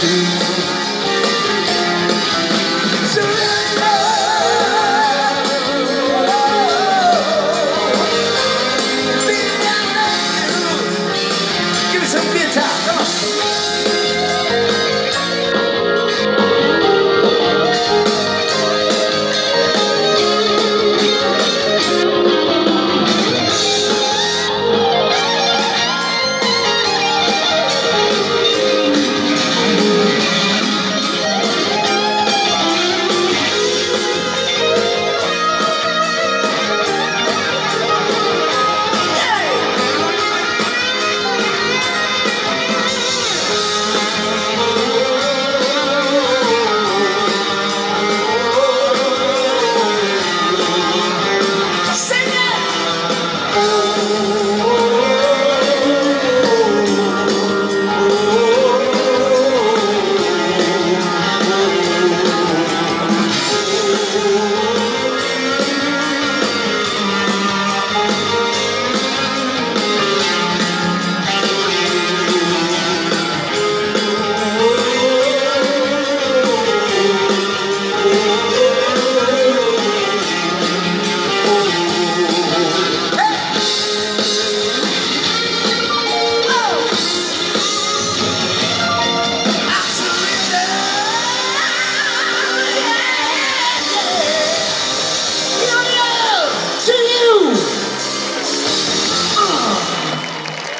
do.